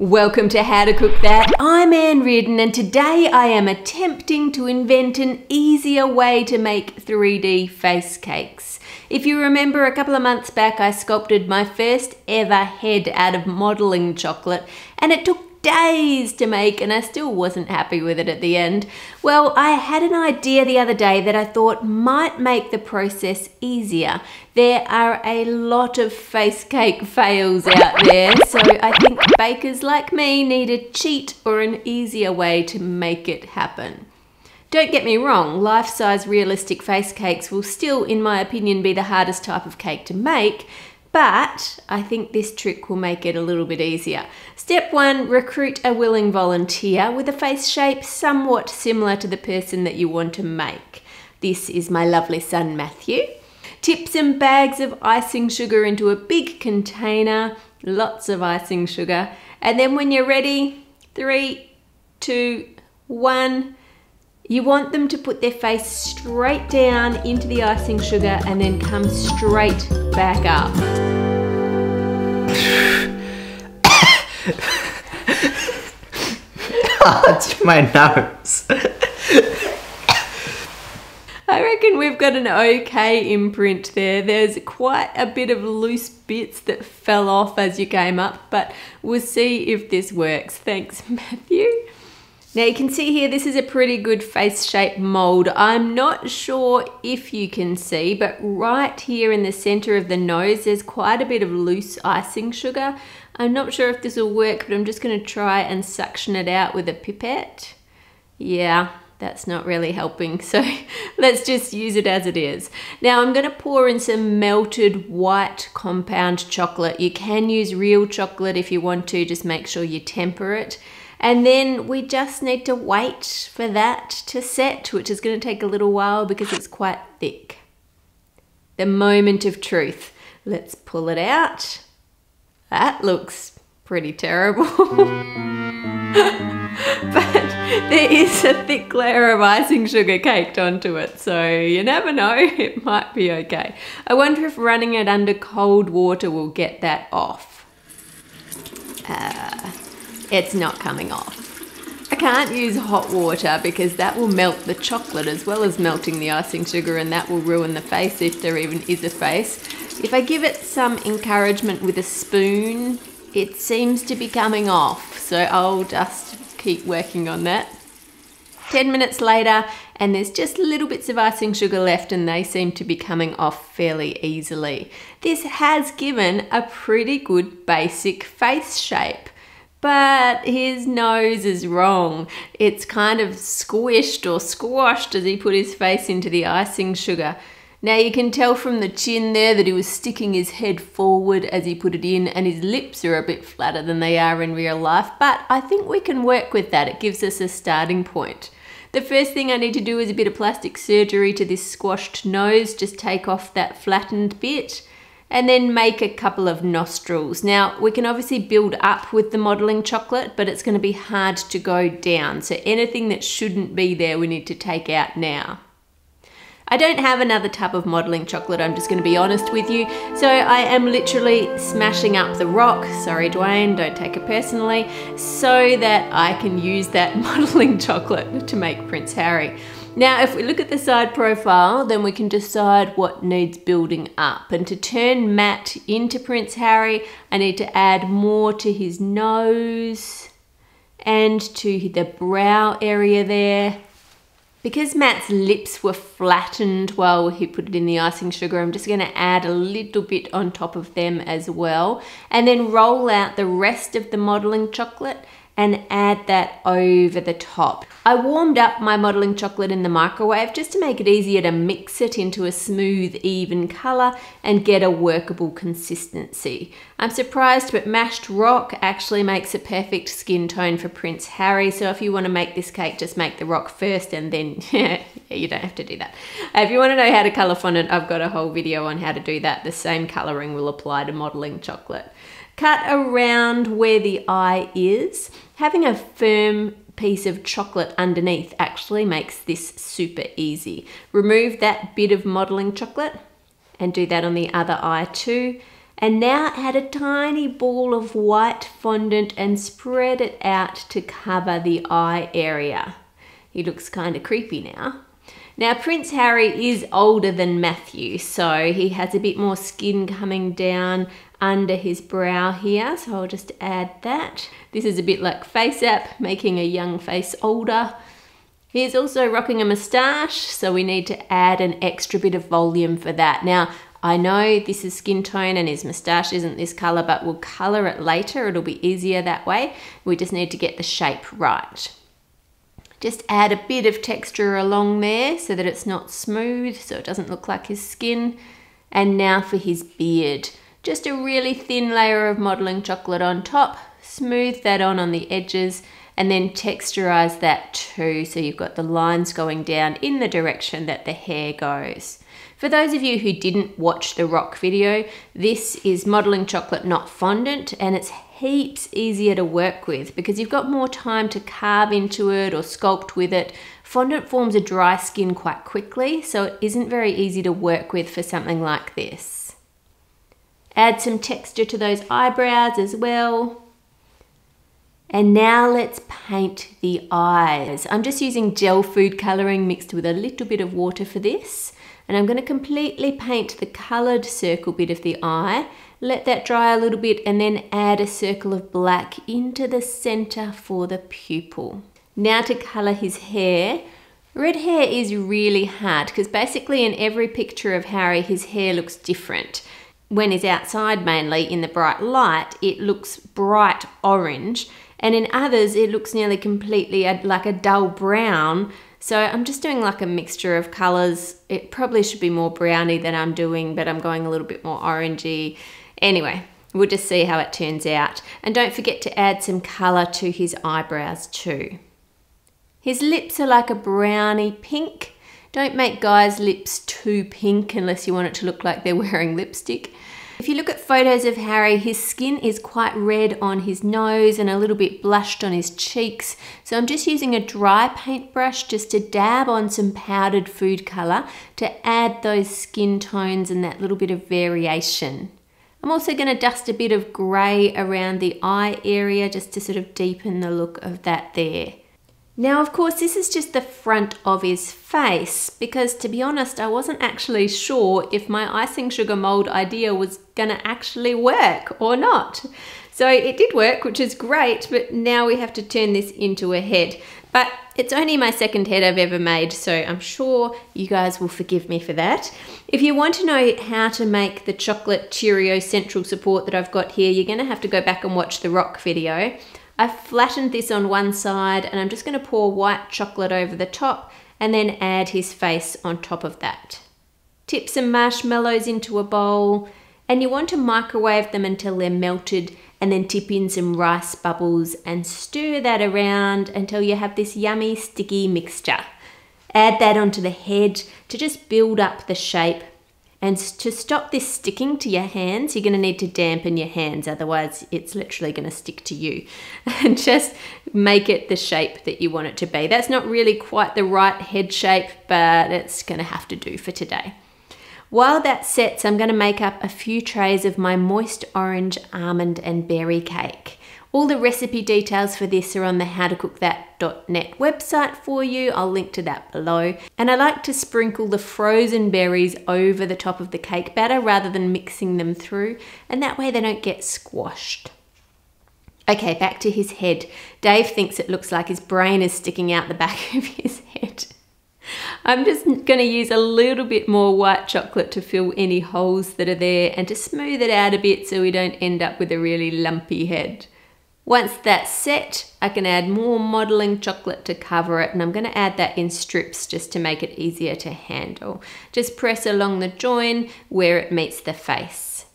Welcome to How to Cook That. I'm Ann Reardon and today I am attempting to invent an easier way to make 3D face cakes. If you remember a couple of months back I sculpted my first ever head out of modelling chocolate and it took days to make and I still wasn't happy with it at the end. Well, I had an idea the other day that I thought might make the process easier. There are a lot of face cake fails out there, so I think bakers like me need a cheat or an easier way to make it happen. Don't get me wrong, life-size realistic face cakes will still, in my opinion, be the hardest type of cake to make, but I think this trick will make it a little bit easier. Step one, recruit a willing volunteer with a face shape somewhat similar to the person that you want to make. This is my lovely son Matthew. Tip some bags of icing sugar into a big container, lots of icing sugar, and then when you're ready, three, two, one, you want them to put their face straight down into the icing sugar and then come straight back up. oh, my nose. I reckon we've got an okay imprint there. There's quite a bit of loose bits that fell off as you came up, but we'll see if this works. Thanks, Matthew. Now you can see here, this is a pretty good face shape mold. I'm not sure if you can see, but right here in the center of the nose, there's quite a bit of loose icing sugar. I'm not sure if this will work, but I'm just gonna try and suction it out with a pipette. Yeah, that's not really helping. So let's just use it as it is. Now I'm gonna pour in some melted white compound chocolate. You can use real chocolate if you want to, just make sure you temper it. And then we just need to wait for that to set, which is going to take a little while because it's quite thick. The moment of truth. Let's pull it out. That looks pretty terrible. but there is a thick layer of icing sugar caked onto it, so you never know, it might be okay. I wonder if running it under cold water will get that off. Uh, it's not coming off. I can't use hot water because that will melt the chocolate as well as melting the icing sugar and that will ruin the face if there even is a face. If I give it some encouragement with a spoon, it seems to be coming off. So I'll just keep working on that. 10 minutes later and there's just little bits of icing sugar left and they seem to be coming off fairly easily. This has given a pretty good basic face shape but his nose is wrong. It's kind of squished or squashed as he put his face into the icing sugar. Now you can tell from the chin there that he was sticking his head forward as he put it in and his lips are a bit flatter than they are in real life, but I think we can work with that. It gives us a starting point. The first thing I need to do is a bit of plastic surgery to this squashed nose, just take off that flattened bit and then make a couple of nostrils. Now we can obviously build up with the modeling chocolate, but it's gonna be hard to go down. So anything that shouldn't be there, we need to take out now. I don't have another tub of modeling chocolate, I'm just gonna be honest with you. So I am literally smashing up the rock, sorry Dwayne, don't take it personally, so that I can use that modeling chocolate to make Prince Harry. Now, if we look at the side profile, then we can decide what needs building up. And to turn Matt into Prince Harry, I need to add more to his nose and to the brow area there. Because Matt's lips were flattened while he put it in the icing sugar, I'm just gonna add a little bit on top of them as well. And then roll out the rest of the modeling chocolate and add that over the top. I warmed up my modeling chocolate in the microwave just to make it easier to mix it into a smooth, even color and get a workable consistency. I'm surprised, but mashed rock actually makes a perfect skin tone for Prince Harry. So if you want to make this cake, just make the rock first and then you don't have to do that. If you want to know how to color fondant, I've got a whole video on how to do that. The same coloring will apply to modeling chocolate. Cut around where the eye is. Having a firm piece of chocolate underneath actually makes this super easy. Remove that bit of modeling chocolate and do that on the other eye too. And now add a tiny ball of white fondant and spread it out to cover the eye area. He looks kind of creepy now. Now, Prince Harry is older than Matthew, so he has a bit more skin coming down under his brow here, so I'll just add that. This is a bit like FaceApp, making a young face older. He's also rocking a moustache, so we need to add an extra bit of volume for that. Now, I know this is skin tone and his moustache isn't this color, but we'll color it later. It'll be easier that way. We just need to get the shape right. Just add a bit of texture along there so that it's not smooth, so it doesn't look like his skin. And now for his beard. Just a really thin layer of modeling chocolate on top, smooth that on on the edges, and then texturize that too so you've got the lines going down in the direction that the hair goes. For those of you who didn't watch the rock video, this is modeling chocolate not fondant and it's heaps easier to work with because you've got more time to carve into it or sculpt with it. Fondant forms a dry skin quite quickly, so it isn't very easy to work with for something like this. Add some texture to those eyebrows as well. And now let's paint the eyes. I'm just using gel food colouring mixed with a little bit of water for this. And I'm going to completely paint the coloured circle bit of the eye let that dry a little bit and then add a circle of black into the center for the pupil. Now to color his hair. Red hair is really hard because basically in every picture of Harry, his hair looks different. When he's outside mainly in the bright light, it looks bright orange and in others it looks nearly completely like a dull brown so I'm just doing like a mixture of colors. It probably should be more browny than I'm doing, but I'm going a little bit more orangey. Anyway, we'll just see how it turns out. And don't forget to add some colour to his eyebrows too. His lips are like a browny pink. Don't make guys' lips too pink unless you want it to look like they're wearing lipstick. If you look at photos of Harry, his skin is quite red on his nose and a little bit blushed on his cheeks. So I'm just using a dry paintbrush just to dab on some powdered food colour to add those skin tones and that little bit of variation. I'm also going to dust a bit of grey around the eye area just to sort of deepen the look of that there. Now, of course, this is just the front of his face because to be honest, I wasn't actually sure if my icing sugar mold idea was to actually work or not. So it did work, which is great, but now we have to turn this into a head. But it's only my second head I've ever made, so I'm sure you guys will forgive me for that. If you want to know how to make the chocolate Cheerio central support that I've got here, you're gonna have to go back and watch the rock video. I've flattened this on one side and I'm just gonna pour white chocolate over the top and then add his face on top of that. Tip some marshmallows into a bowl and you want to microwave them until they're melted and then tip in some rice bubbles and stir that around until you have this yummy sticky mixture. Add that onto the head to just build up the shape. And to stop this sticking to your hands, you're going to need to dampen your hands, otherwise, it's literally going to stick to you. And just make it the shape that you want it to be. That's not really quite the right head shape, but it's going to have to do for today. While that sets, I'm going to make up a few trays of my moist orange almond and berry cake. All the recipe details for this are on the howtocookthat.net website for you. I'll link to that below. And I like to sprinkle the frozen berries over the top of the cake batter rather than mixing them through, and that way they don't get squashed. Okay, back to his head. Dave thinks it looks like his brain is sticking out the back of his head. I'm just going to use a little bit more white chocolate to fill any holes that are there and to smooth it out a bit so we don't end up with a really lumpy head. Once that's set, I can add more modeling chocolate to cover it and I'm going to add that in strips just to make it easier to handle. Just press along the join where it meets the face.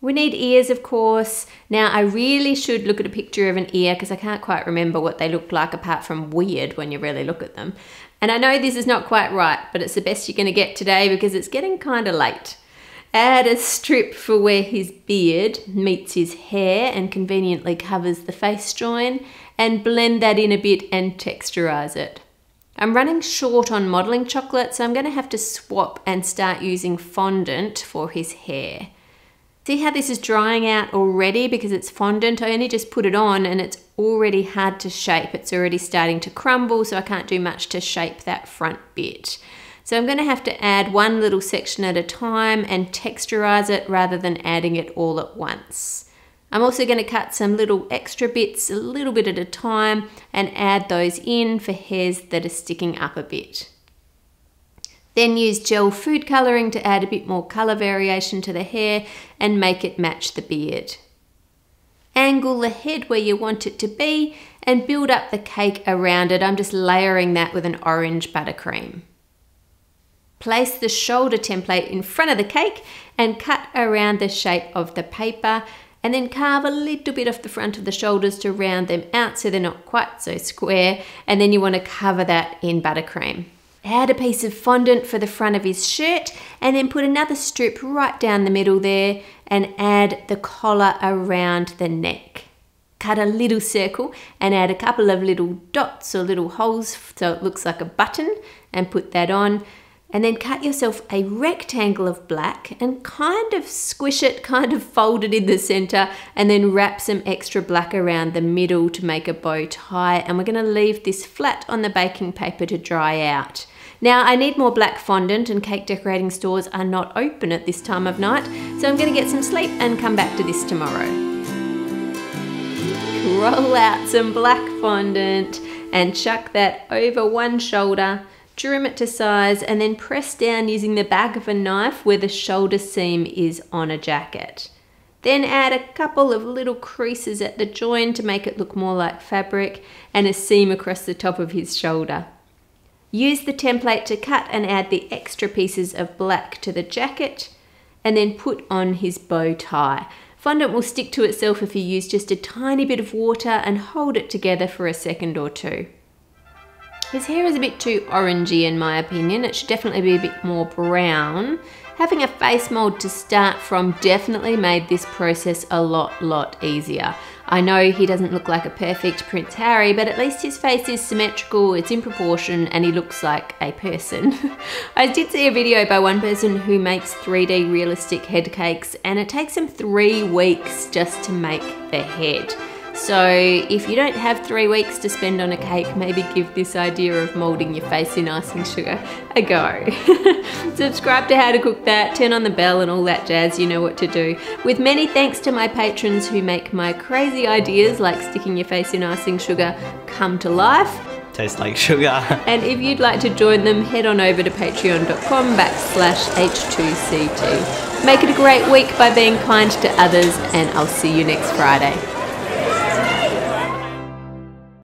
We need ears, of course. Now, I really should look at a picture of an ear because I can't quite remember what they look like apart from weird when you really look at them. And I know this is not quite right, but it's the best you're going to get today because it's getting kind of late. Add a strip for where his beard meets his hair and conveniently covers the face join and blend that in a bit and texturize it. I'm running short on modelling chocolate, so I'm going to have to swap and start using fondant for his hair. See how this is drying out already because it's fondant? I only just put it on and it's already hard to shape. It's already starting to crumble, so I can't do much to shape that front bit. So I'm going to have to add one little section at a time and texturize it rather than adding it all at once. I'm also going to cut some little extra bits a little bit at a time and add those in for hairs that are sticking up a bit. Then use gel food colouring to add a bit more colour variation to the hair and make it match the beard. Angle the head where you want it to be and build up the cake around it. I'm just layering that with an orange buttercream. Place the shoulder template in front of the cake and cut around the shape of the paper and then carve a little bit off the front of the shoulders to round them out so they're not quite so square and then you want to cover that in buttercream. Add a piece of fondant for the front of his shirt and then put another strip right down the middle there and add the collar around the neck. Cut a little circle and add a couple of little dots or little holes so it looks like a button and put that on and then cut yourself a rectangle of black and kind of squish it, kind of fold it in the center, and then wrap some extra black around the middle to make a bow tie. And we're gonna leave this flat on the baking paper to dry out. Now I need more black fondant and cake decorating stores are not open at this time of night, so I'm gonna get some sleep and come back to this tomorrow. Roll out some black fondant and chuck that over one shoulder, trim it to size and then press down using the back of a knife where the shoulder seam is on a jacket. Then add a couple of little creases at the join to make it look more like fabric and a seam across the top of his shoulder. Use the template to cut and add the extra pieces of black to the jacket and then put on his bow tie. Fondant will stick to itself if you use just a tiny bit of water and hold it together for a second or two. His hair is a bit too orangey in my opinion. It should definitely be a bit more brown. Having a face mold to start from definitely made this process a lot, lot easier. I know he doesn't look like a perfect Prince Harry, but at least his face is symmetrical, it's in proportion, and he looks like a person. I did see a video by one person who makes 3D realistic head cakes, and it takes him three weeks just to make the head. So if you don't have three weeks to spend on a cake, maybe give this idea of moulding your face in icing sugar a go. Subscribe to How to Cook That, turn on the bell and all that jazz, you know what to do. With many thanks to my patrons who make my crazy ideas like sticking your face in icing sugar come to life. Tastes like sugar. and if you'd like to join them, head on over to patreon.com backslash H2CT. Make it a great week by being kind to others and I'll see you next Friday.